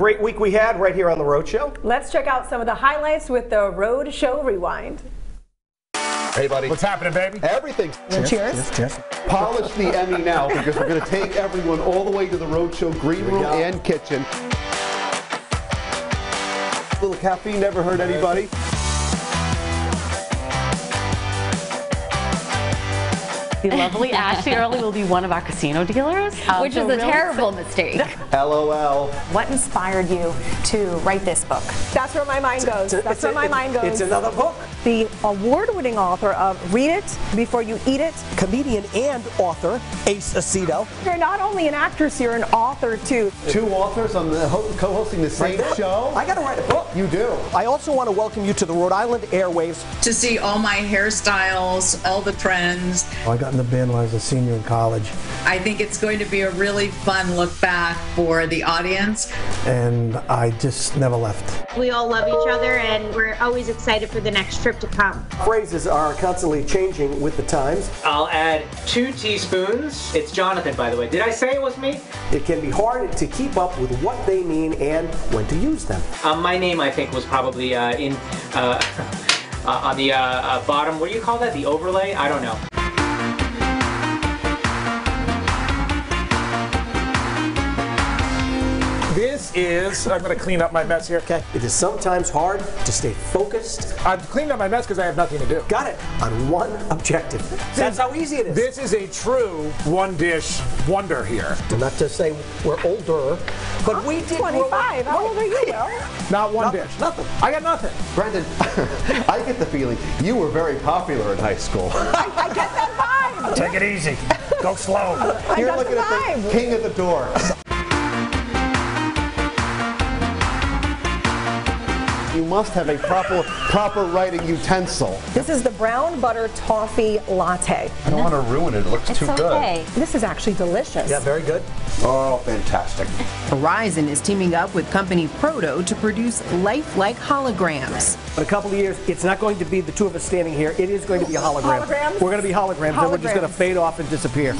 Great week we had right here on the Rhode Show. Let's check out some of the highlights with the Rhode Show Rewind. Hey, buddy. What's happening, baby? Everything's Cheers. polish the Emmy now because we're going to take everyone all the way to the Rhode Show green room and kitchen. little caffeine never hurt anybody. The lovely Ashley Early will be one of our casino dealers. Um, Which so is a really terrible mistake. LOL. What inspired you to write this book? That's where my mind goes. That's It's where a- my mind goes. It's another book. the award-winning author of Read It Before You Eat It. Comedian and author Ace Aceto. You're not only an actress, you're an author too. Two authors on the ho- co-hosting the same show. I got to write a book. You do. I also want to welcome you to the Rhode Island airwaves. to see all my hairstyles, all the trends. Oh, I got in the band when I was a senior in college, I think it's going to be a really fun look back for the audience. and I just never left. We all love each other and we're always excited for the next trip to come. Phrases are constantly changing with the times. I'll add two teaspoons. It's Jonathan, by the way. Did I say it was me? It can be hard to keep up with what they mean and when to use them. Um, my name, I think, was probably uh, in uh, uh, on the uh, uh, bottom. What do you call that? The overlay? I don't know. Is, I'm going to clean up my mess here. Okay. It is sometimes hard to stay focused. I'm cleaning up my mess because I have nothing to do. Got it. On one objective. That's how easy it is. This is a true one dish wonder here. Not to say we're older, but we did. 25. How old are you, Will? Not one Nothing, dish. nothing. I got nothing. Brendan, I get the feeling you were very popular in high school. I get that vibe. Take it easy. Go slow. I You're got looking the at the vibe. king of the door. You must have a proper proper writing utensil. This is the brown butter toffee latte. I don't want to ruin it. It looks It's okay. This is actually delicious. Yeah, very good. Oh, fantastic. Verizon is teaming up with company Proto to produce lifelike holograms. In a couple of years, it's not going to be the two of us standing here. It is going to be a hologram. Holograms? We're going to be holograms, and we're just going to fade off and disappear.